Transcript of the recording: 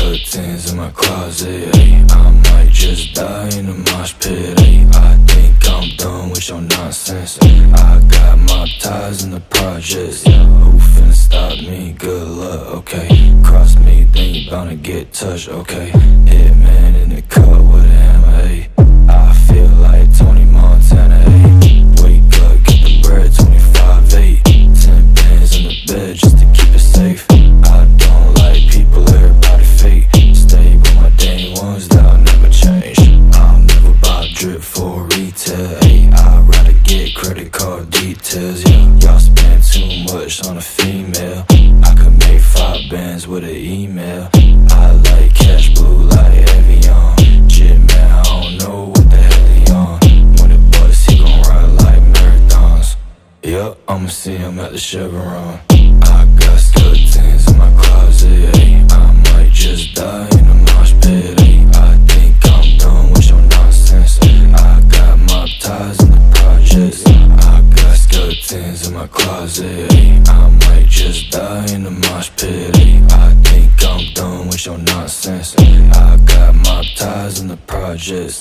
skeletons in my closet. Ay. I might just die in a mosh pit. Ay. I think I'm done with your nonsense. I got my ties in the projects. Yeah. Who finna stop me? Good luck, okay. Cross me, then you bound to get touched, okay. Hitman get credit card details, yeah. Y'all spend too much on a female. I could make five bands with an email. I like cash blue like Evian. Jit man, I don't know what the hell he on. When it bust, he gon' ride like marathons. Yup, I'ma see him at the Chevron. My closet. I might just die in a mosh pit. I think I'm done with your nonsense. I got my ties in the projects.